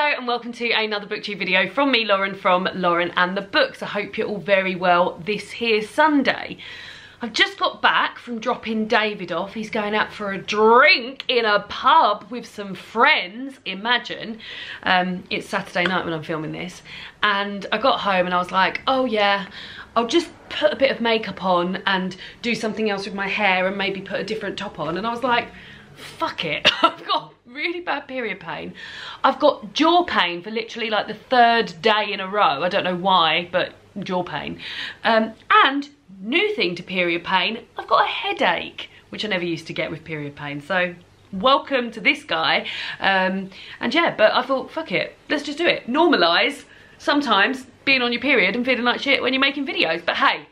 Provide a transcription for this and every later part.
Hello and welcome to another booktube video from me Lauren from Lauren and the Books. I hope you're all very well this here Sunday. I've just got back from dropping David off. He's going out for a drink in a pub with some friends, imagine. Um, it's Saturday night when I'm filming this. And I got home and I was like, oh yeah, I'll just put a bit of makeup on and do something else with my hair and maybe put a different top on. And I was like, fuck it. I've got really bad period pain. I've got jaw pain for literally like the third day in a row. I don't know why, but jaw pain. Um, and new thing to period pain, I've got a headache, which I never used to get with period pain. So welcome to this guy. Um, and yeah, but I thought, fuck it, let's just do it. Normalise sometimes being on your period and feeling like shit when you're making videos. But hey,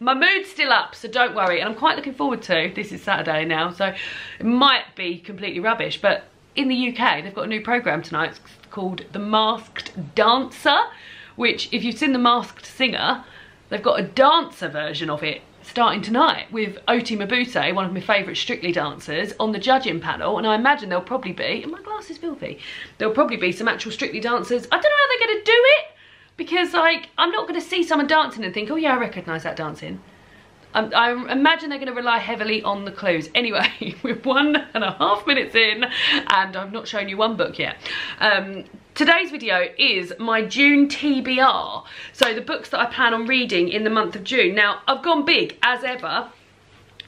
my mood's still up, so don't worry. And I'm quite looking forward to, this is Saturday now, so it might be completely rubbish, but in the UK, they've got a new programme tonight it's called The Masked Dancer, which if you've seen The Masked Singer, they've got a dancer version of it starting tonight with Oti Mabuse, one of my favourite Strictly dancers, on the judging panel. And I imagine there'll probably be, and my glass is filthy, there'll probably be some actual Strictly dancers. I don't know how they're going to do it because like, I'm not going to see someone dancing and think, oh yeah, I recognise that dancing. I imagine they're going to rely heavily on the clues. Anyway, we're one and a half minutes in and I've not shown you one book yet. Um, today's video is my June TBR. So the books that I plan on reading in the month of June. Now, I've gone big as ever.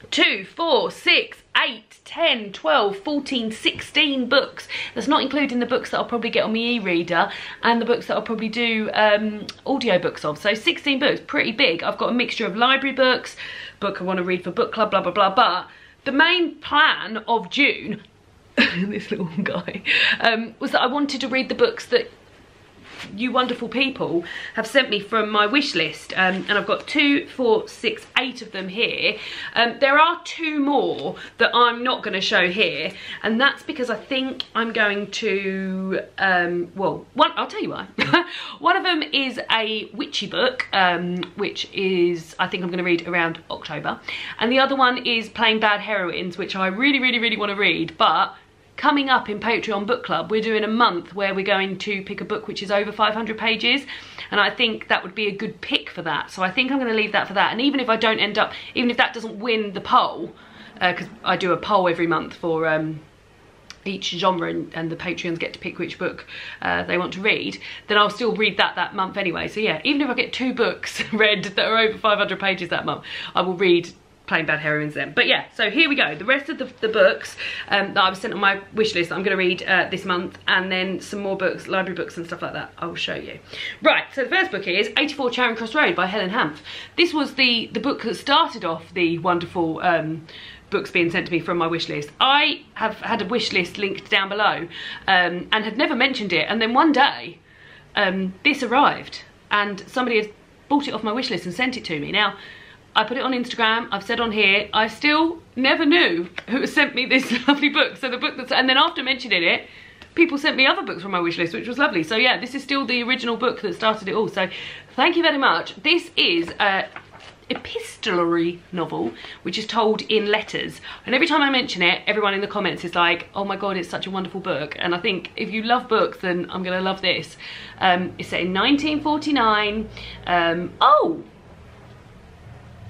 Two, four, six, 8, 10, 12, 14, 16 books. That's not including the books that I'll probably get on my e-reader and the books that I'll probably do um, audio books of. So 16 books, pretty big. I've got a mixture of library books, book I want to read for book club, blah, blah, blah. But the main plan of June, this little guy, um, was that I wanted to read the books that you wonderful people have sent me from my wish list um, and I've got two, four, six, eight of them here. Um, there are two more that I'm not going to show here and that's because I think I'm going to, um, well, one, I'll tell you why. one of them is a witchy book, um, which is, I think I'm going to read around October. And the other one is Plain Bad Heroines, which I really, really, really want to read, but coming up in Patreon Book Club, we're doing a month where we're going to pick a book which is over 500 pages. And I think that would be a good pick for that. So I think I'm going to leave that for that. And even if I don't end up, even if that doesn't win the poll, because uh, I do a poll every month for um, each genre and, and, the Patreons get to pick which book uh, they want to read, then I'll still read that that month anyway. So yeah, even if I get two books read that are over 500 pages that month, I will read plain bad heroines then. But yeah, so here we go. The rest of the, the books um, that I've sent on my wish list I'm going to read uh, this month and then some more books, library books and stuff like that I will show you. Right, so the first book is 84 Charing Cross Road by Helen Hanff. This was the, the book that started off the wonderful um, books being sent to me from my wish list. I have had a wish list linked down below um, and had never mentioned it and then one day um, this arrived and somebody had bought it off my wish list and sent it to me. Now, I put it on Instagram, I've said on here, I still never knew who sent me this lovely book. So the book that's, and then after mentioning it, people sent me other books from my wish list, which was lovely. So yeah, this is still the original book that started it all. So thank you very much. This is a epistolary novel, which is told in letters. And every time I mention it, everyone in the comments is like, oh my God, it's such a wonderful book. And I think if you love books, then I'm gonna love this. Um, it's set in 1949. Um, oh,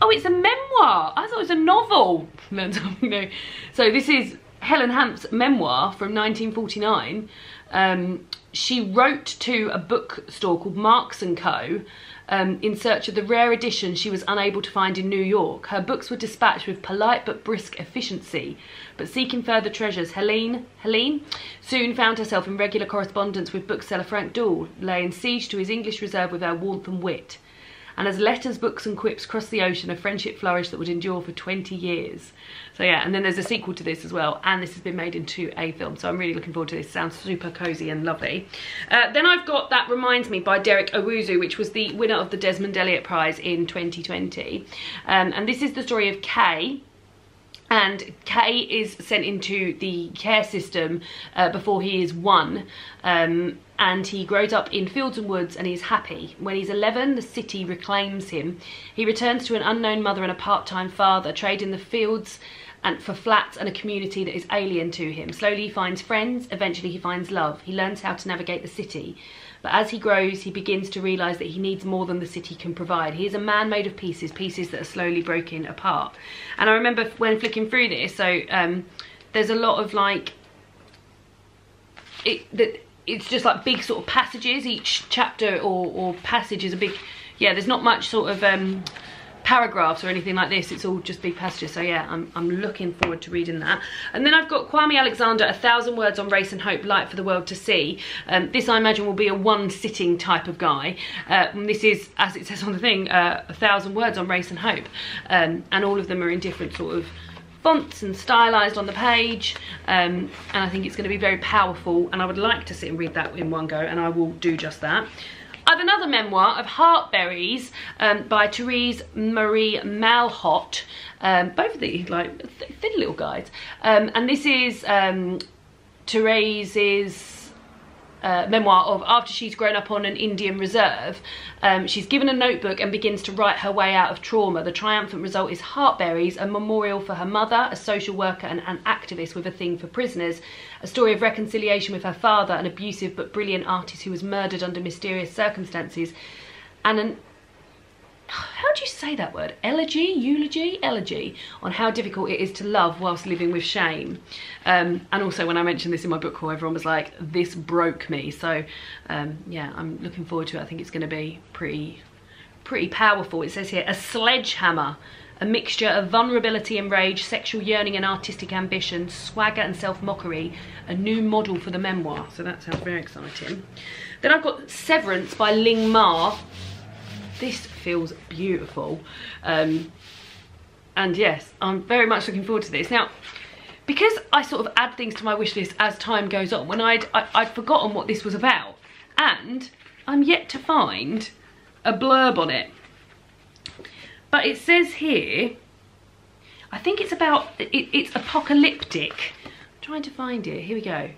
Oh, it's a memoir. I thought it was a novel. New. So this is Helen Hanff's memoir from 1949. Um, she wrote to a bookstore called Marks & Co. Um, in search of the rare edition she was unable to find in New York. Her books were dispatched with polite but brisk efficiency. But seeking further treasures, Helene, Helene soon found herself in regular correspondence with bookseller Frank Doel, laying siege to his English reserve with her warmth and wit and as letters, books and quips cross the ocean, a friendship flourished that would endure for 20 years. So yeah, and then there's a sequel to this as well, and this has been made into a film, so I'm really looking forward to this. Sounds super cozy and lovely. Uh, then I've got That Reminds Me by Derek Owusu, which was the winner of the Desmond Elliott Prize in 2020. Um, and this is the story of Kay, and Kay is sent into the care system uh, before he is one um, and he grows up in fields and woods and he's happy. When he's 11, the city reclaims him. He returns to an unknown mother and a part-time father, trading the fields and for flats and a community that is alien to him. Slowly he finds friends, eventually he finds love. He learns how to navigate the city. But as he grows, he begins to realise that he needs more than the city can provide. He is a man made of pieces, pieces that are slowly broken apart. And I remember when flicking through this, so um, there's a lot of like, it that it's just like big sort of passages. Each chapter or, or passage is a big, yeah, there's not much sort of um, paragraphs or anything like this. It's all just big passages. So yeah I'm, I'm looking forward to reading that. And then I've got Kwame Alexander a thousand words on race and hope light for the world to see. Um, this I imagine will be a one sitting type of guy. Uh, this is as it says on the thing uh, a thousand words on race and hope. Um, and all of them are in different sort of fonts and stylized on the page um, and I think it's going to be very powerful and I would like to sit and read that in one go and I will do just that I have another memoir of Heartberries um, by Terese Marie Mailhot. Um, both of these like th thin little guys. Um, and this is um, Terese's uh, memoir of after she's grown up on an Indian reserve, um, she's given a notebook and begins to write her way out of trauma. The triumphant result is Heartberries, a memorial for her mother, a social worker and an activist with a thing for prisoners, a story of reconciliation with her father, an abusive but brilliant artist who was murdered under mysterious circumstances, and an how do you say that word? Elegy, eulogy, elegy on how difficult it is to love whilst living with shame. Um, and also when I mentioned this in my book haul, everyone was like, this broke me. So um, yeah, I'm looking forward to it. I think it's gonna be pretty, pretty powerful. It says here, a sledgehammer, a mixture of vulnerability and rage, sexual yearning and artistic ambition, swagger and self-mockery, a new model for the memoir. So that sounds very exciting. Then I've got Severance by Ling Ma. This feels beautiful. Um, and yes, I'm very much looking forward to this. Now, because I sort of add things to my wish list as time goes on, when I'd, I, would forgotten what this was about, and I'm yet to find a blurb on it. But it says here, I think it's about, it, it's apocalyptic. I'm trying to find it, here we go.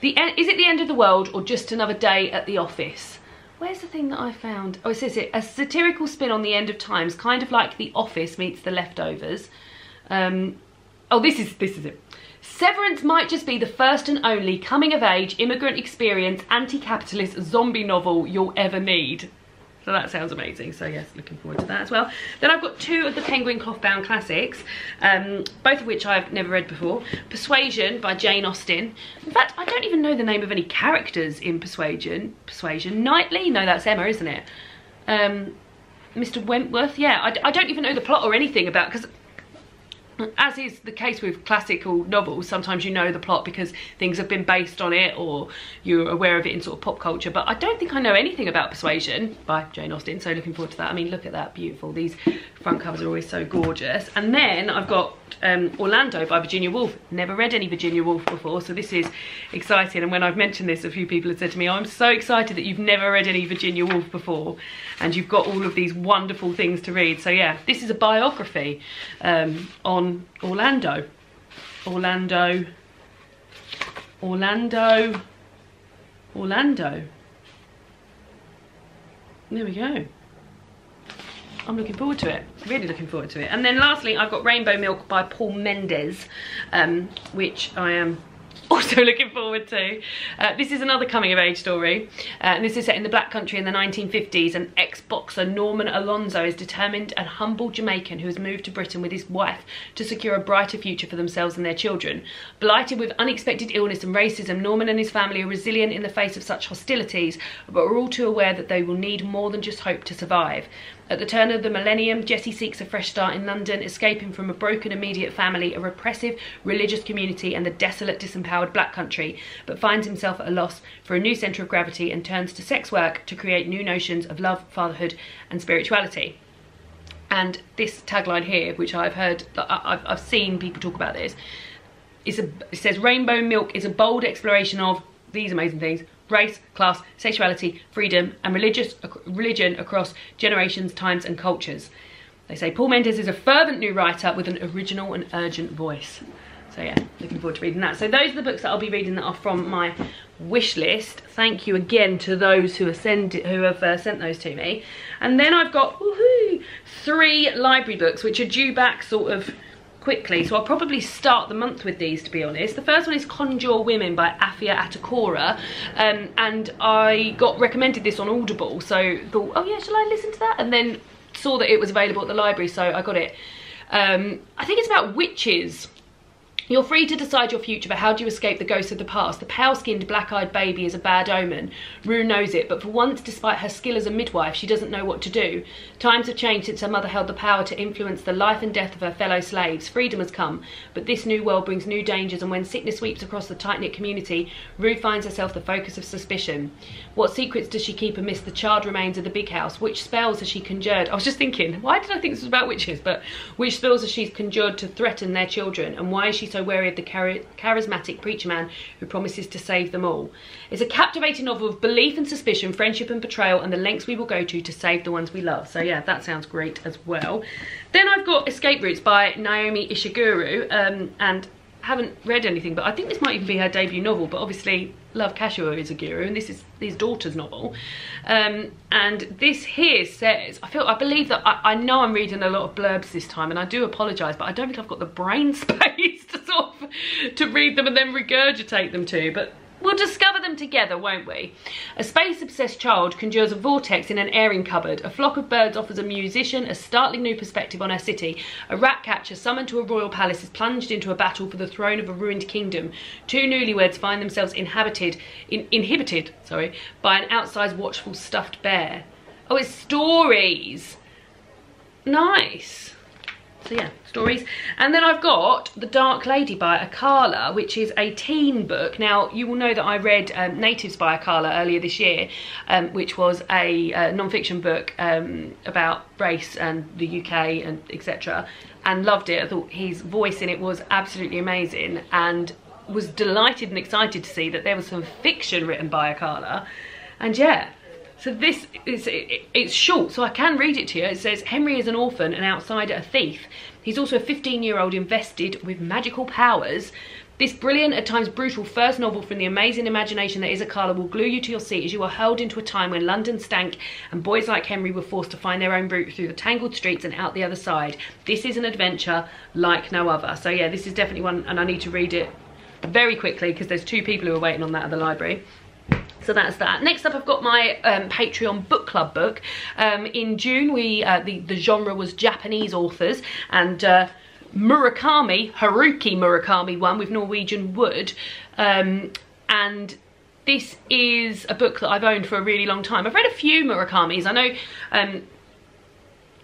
The, is it the end of the world or just another day at the office? Where's the thing that I found? Oh, it says it, a satirical spin on the end of times, kind of like The Office meets The Leftovers. Um, oh, this is, this is it. Severance might just be the first and only coming-of-age, immigrant experience, anti-capitalist zombie novel you'll ever need. So that sounds amazing. So yes, looking forward to that as well. Then I've got two of the Penguin Clothbound classics, um, both of which I've never read before. Persuasion by Jane Austen. In fact, I don't even know the name of any characters in Persuasion. Persuasion. Knightley? No, that's Emma, isn't it? Um, Mr. Wentworth? Yeah, I, I don't even know the plot or anything about, because as is the case with classical novels, sometimes you know the plot because things have been based on it or you're aware of it in sort of pop culture. But I don't think I know anything about Persuasion by Jane Austen, so looking forward to that. I mean, look at that, beautiful. These front covers are always so gorgeous. And then I've got um, Orlando by Virginia Woolf. Never read any Virginia Woolf before, so this is exciting. And when I've mentioned this, a few people have said to me, oh, I'm so excited that you've never read any Virginia Woolf before and you've got all of these wonderful things to read. So yeah, this is a biography um, on Orlando. Orlando, Orlando, Orlando. There we go. I'm looking forward to it, really looking forward to it. And then lastly, I've got Rainbow Milk by Paul Mendez, um, which I am also looking forward to. Uh, this is another coming of age story uh, and this is set in the black country in the 1950s and ex-boxer Norman Alonso is determined and humble Jamaican who has moved to Britain with his wife to secure a brighter future for themselves and their children. Blighted with unexpected illness and racism, Norman and his family are resilient in the face of such hostilities but are all too aware that they will need more than just hope to survive. At the turn of the millennium, Jesse seeks a fresh start in London, escaping from a broken immediate family, a repressive religious community and the desolate disempowered black country, but finds himself at a loss for a new centre of gravity and turns to sex work to create new notions of love, fatherhood and spirituality. And this tagline here, which I've heard, I've, I've seen people talk about this, is a, it says rainbow milk is a bold exploration of these amazing things race, class, sexuality, freedom, and religious religion across generations, times, and cultures. They say Paul Mendez is a fervent new writer with an original and urgent voice. So yeah, looking forward to reading that. So those are the books that I'll be reading that are from my wish list. Thank you again to those who, send, who have uh, sent those to me. And then I've got three library books which are due back sort of quickly. So I'll probably start the month with these to be honest. The first one is Conjure Women by Afia Atakora. Um, and I got recommended this on Audible. So thought oh yeah shall I listen to that? And then saw that it was available at the library so I got it. Um, I think it's about witches you're free to decide your future, but how do you escape the ghosts of the past? The pale-skinned, black-eyed baby is a bad omen. Rue knows it, but for once, despite her skill as a midwife, she doesn't know what to do. Times have changed since her mother held the power to influence the life and death of her fellow slaves. Freedom has come, but this new world brings new dangers, and when sickness sweeps across the tight-knit community, Rue finds herself the focus of suspicion. What secrets does she keep amidst the charred remains of the big house? Which spells has she conjured? I was just thinking, why did I think this was about witches? But which spells has she conjured to threaten their children, and why is she so wary of the charismatic preacher man who promises to save them all. It's a captivating novel of belief and suspicion, friendship and betrayal, and the lengths we will go to to save the ones we love. So yeah, that sounds great as well. Then I've got Escape Routes by Naomi Ishiguro, um, and haven't read anything, but I think this might even be her debut novel, but obviously Love Kazuo Ishiguro, and this is his daughter's novel. Um, and this here says, I feel, I believe that, I, I, know I'm reading a lot of blurbs this time, and I do apologise, but I don't think I've got the brain space to read them and then regurgitate them to, but We'll discover them together, won't we? A space-obsessed child conjures a vortex in an airing cupboard. A flock of birds offers a musician a startling new perspective on her city. A rat catcher summoned to a royal palace is plunged into a battle for the throne of a ruined kingdom. Two newlyweds find themselves inhabited, in, inhibited, sorry, by an outsized watchful stuffed bear. Oh, it's stories. Nice. So yeah, stories. And then I've got The Dark Lady by Akala, which is a teen book. Now, you will know that I read um, Natives by Akala earlier this year, um, which was a uh, non-fiction book um, about race and the UK and etc. And loved it. I thought his voice in it was absolutely amazing and was delighted and excited to see that there was some fiction written by Akala. And yeah, so this is, it's short, so I can read it to you. It says, Henry is an orphan, an outsider, a thief. He's also a 15-year-old invested with magical powers. This brilliant, at times brutal, first novel from the amazing imagination that is Akala will glue you to your seat as you are hurled into a time when London stank and boys like Henry were forced to find their own route through the tangled streets and out the other side. This is an adventure like no other. So yeah, this is definitely one, and I need to read it very quickly because there's two people who are waiting on that at the library. So that's that. Next up, I've got my um, Patreon book club book. Um, in June, we uh, the, the genre was Japanese authors and uh, Murakami, Haruki Murakami one with Norwegian Wood. Um, and this is a book that I've owned for a really long time. I've read a few Murakamis. I know um,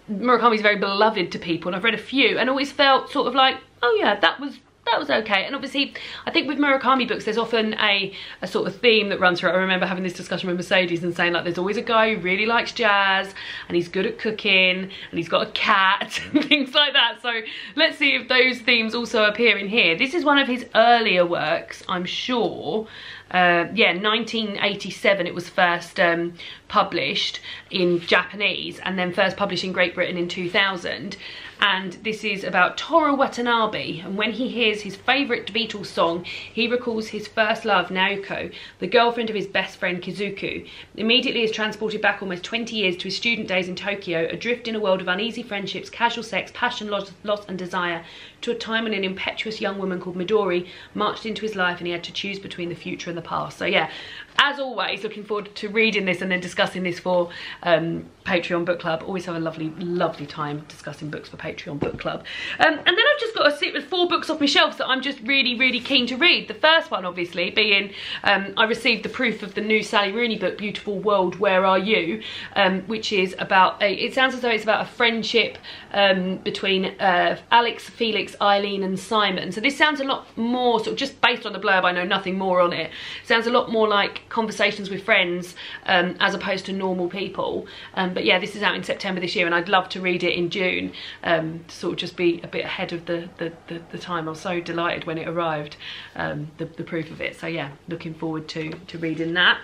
Murakami is very beloved to people and I've read a few and always felt sort of like, oh yeah, that was that was okay. And obviously, I think with Murakami books, there's often a, a sort of theme that runs through. It. I remember having this discussion with Mercedes and saying like, there's always a guy who really likes jazz and he's good at cooking and he's got a cat and things like that. So let's see if those themes also appear in here. This is one of his earlier works, I'm sure. Uh, yeah, 1987 it was first um, published in Japanese and then first published in Great Britain in 2000 and this is about Toru Watanabe and when he hears his favourite Beatles song he recalls his first love Naoko, the girlfriend of his best friend Kizuki. Immediately is transported back almost 20 years to his student days in Tokyo, adrift in a world of uneasy friendships, casual sex, passion, loss, loss and desire to a time when an impetuous young woman called Midori marched into his life and he had to choose between the future and the past. So yeah, as always, looking forward to reading this and then discussing this for um, Patreon Book Club. Always have a lovely, lovely time discussing books for Patreon Book Club. Um, and then I've just got a set with four books off my shelves that I'm just really, really keen to read. The first one, obviously, being um, I received the proof of the new Sally Rooney book, Beautiful World, Where Are You? Um, which is about, a, it sounds as though it's about a friendship um, between uh, Alex, Felix, Eileen and Simon. So this sounds a lot more, sort of just based on the blurb, I know nothing more on it. Sounds a lot more like conversations with friends um, as opposed to normal people. Um, but yeah, this is out in September this year and I'd love to read it in June um, to sort of just be a bit ahead of the, the, the, the time. I was so delighted when it arrived, um, the, the proof of it. So yeah, looking forward to, to reading that.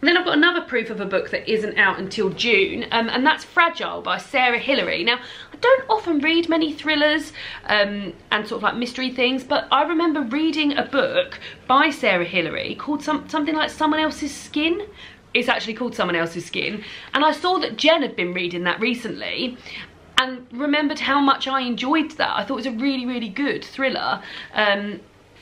Um, then I've got another proof of a book that isn't out until June, um, and that's Fragile by Sarah Hilary. Now, I don't often read many thrillers um, and sort of like mystery things, but I remember reading a book by Sarah Hilary called some, something like Someone Else's Skin, it's actually called Someone Else's Skin. And I saw that Jen had been reading that recently and remembered how much I enjoyed that. I thought it was a really, really good thriller. Um,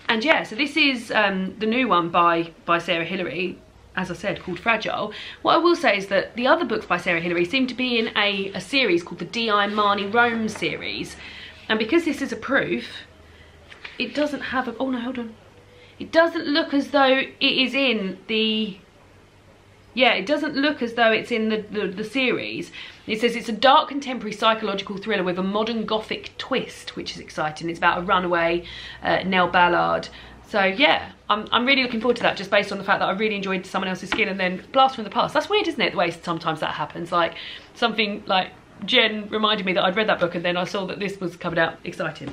and yeah, so this is um, the new one by, by Sarah Hilary, as I said, called Fragile. What I will say is that the other books by Sarah Hilary seem to be in a, a series called the D.I. Marnie Rome series. And because this is a proof, it doesn't have a, oh no, hold on. It doesn't look as though it is in the yeah, it doesn't look as though it's in the, the, the, series. It says it's a dark contemporary psychological thriller with a modern gothic twist, which is exciting. It's about a runaway, uh, Nell Ballard. So yeah, I'm, I'm really looking forward to that just based on the fact that I really enjoyed Someone Else's Skin and then Blast from the Past. That's weird, isn't it, the way sometimes that happens. Like something like Jen reminded me that I'd read that book and then I saw that this was coming out. Exciting.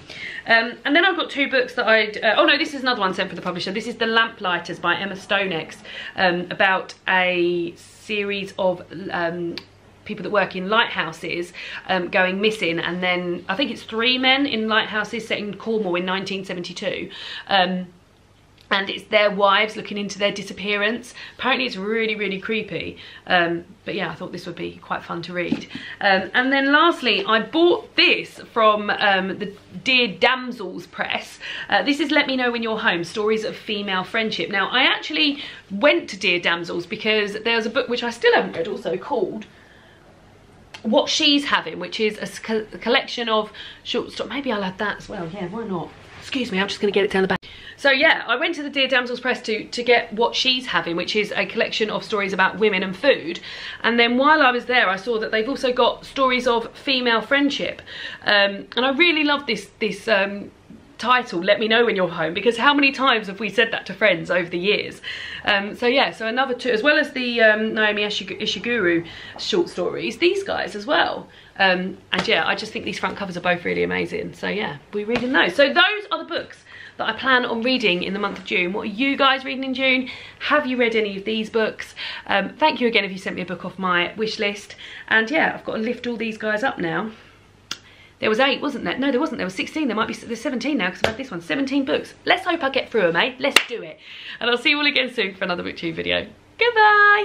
Um, and then I've got two books that I'd... Uh, oh no, this is another one sent for the publisher. This is The Lamplighters by Emma Stonex um, about a series of... Um, people that work in lighthouses um, going missing and then I think it's three men in lighthouses set in Cornwall in 1972 um, and it's their wives looking into their disappearance. Apparently it's really, really creepy. Um, but yeah, I thought this would be quite fun to read. Um, and then lastly, I bought this from um, the Dear Damsels Press. Uh, this is Let Me Know When You're Home, Stories of Female Friendship. Now, I actually went to Dear Damsels because there's a book which I still haven't read also called What She's Having, which is a, co a collection of short stories. Maybe I'll add that as well. Yeah, why not? Excuse me, I'm just going to get it down the back. So yeah, I went to the Dear Damsels Press to, to get what she's having, which is a collection of stories about women and food. And then while I was there, I saw that they've also got stories of female friendship. Um, and I really love this, this um, title let me know when you're home because how many times have we said that to friends over the years um, so yeah so another two as well as the um, Naomi Ishiguro short stories these guys as well um, and yeah I just think these front covers are both really amazing so yeah we're reading those so those are the books that I plan on reading in the month of June. What are you guys reading in June? Have you read any of these books? Um, thank you again if you sent me a book off my wish list. And yeah, I've got to lift all these guys up now. There was eight, wasn't there? No, there wasn't. There was 16. There might be, there's 17 now because I've had this one. 17 books. Let's hope I get through them, eh? Let's do it. And I'll see you all again soon for another booktube video. Goodbye.